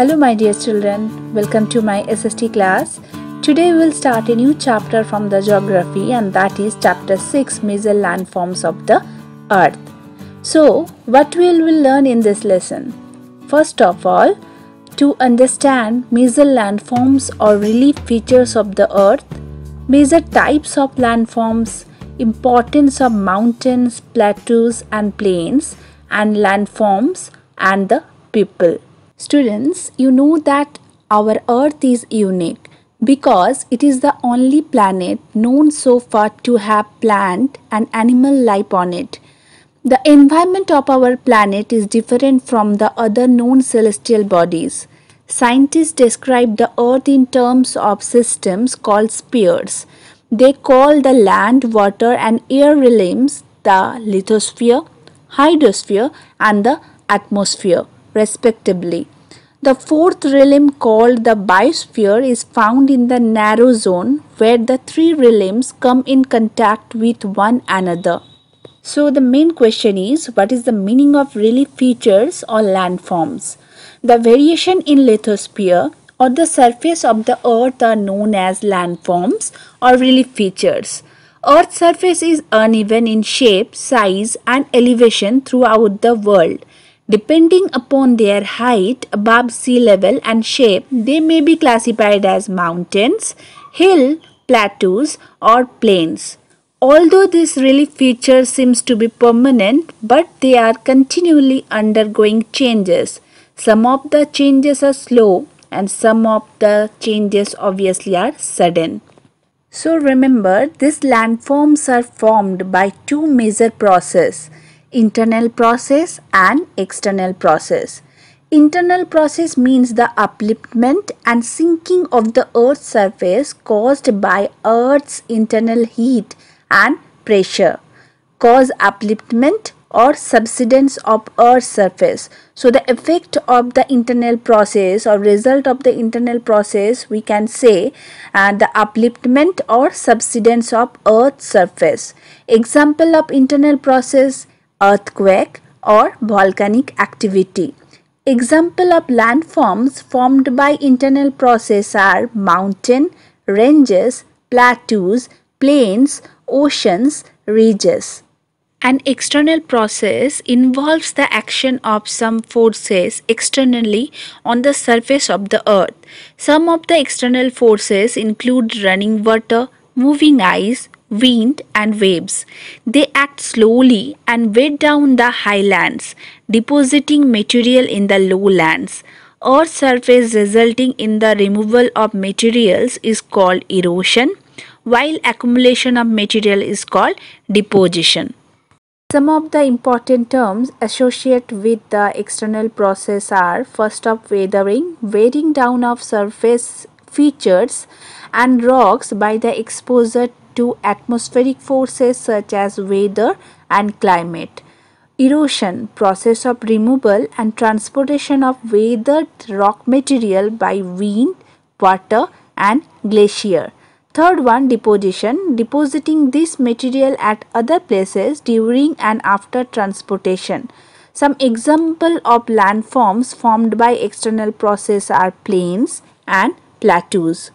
Hello, my dear children. Welcome to my SST class. Today we will start a new chapter from the geography, and that is chapter 6 Major Landforms of the Earth. So, what we will learn in this lesson? First of all, to understand major landforms or relief features of the earth, major types of landforms, importance of mountains, plateaus, and plains, and landforms, and the people. Students, you know that our earth is unique because it is the only planet known so far to have plant and animal life on it. The environment of our planet is different from the other known celestial bodies. Scientists describe the earth in terms of systems called spheres. They call the land, water, and air realms the lithosphere, hydrosphere, and the atmosphere, respectively. The fourth realm called the biosphere is found in the narrow zone where the three realms come in contact with one another. So the main question is what is the meaning of relief features or landforms? The variation in lithosphere or the surface of the earth are known as landforms or relief features. Earth's surface is uneven in shape, size and elevation throughout the world. Depending upon their height above sea level and shape, they may be classified as mountains, hill, plateaus or plains. Although this relief feature seems to be permanent, but they are continually undergoing changes. Some of the changes are slow and some of the changes obviously are sudden. So remember, these landforms are formed by two major processes internal process and external process. Internal process means the upliftment and sinking of the earth's surface caused by earth's internal heat and pressure. Cause upliftment or subsidence of earth's surface. So the effect of the internal process or result of the internal process we can say uh, the upliftment or subsidence of earth's surface. Example of internal process earthquake or volcanic activity. Example of landforms formed by internal process are mountain, ranges, plateaus, plains, oceans, ridges. An external process involves the action of some forces externally on the surface of the earth. Some of the external forces include running water, moving ice, wind, and waves. They act slowly and weigh down the highlands, depositing material in the lowlands. Earth's surface resulting in the removal of materials is called erosion, while accumulation of material is called deposition. Some of the important terms associated with the external process are first of weathering, wearing down of surface features and rocks by the exposure to atmospheric forces such as weather and climate. Erosion process of removal and transportation of weathered rock material by wind, water and glacier. Third one deposition depositing this material at other places during and after transportation. Some example of landforms formed by external process are plains and plateaus.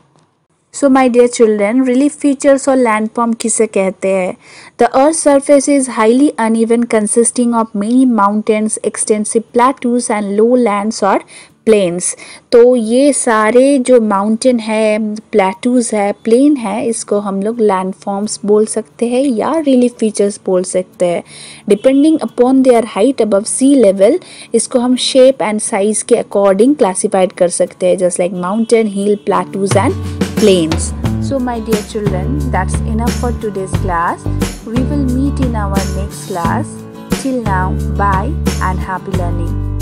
So my dear children relief features और landform किसे कहते हैं? The earth surface is highly uneven consisting of many mountains extensive plateaus and low lands और plains तो ये सारे जो mountain है प्लेटूज है प्लेन है, इसको हम लोग लैंड फॉर्म्स बोल सकते हैं या रिलीफ फीचर्स बोल सकते हैं। Depending upon their height above sea level इसको हम शेप एंड साइज़ के अकॉर्डिंग क्लासीफाइड कर सकते हैं just like mountain hill plateaus and plains. So my dear children, that's enough for today's class. We will meet in our next class. Till now, bye and happy learning.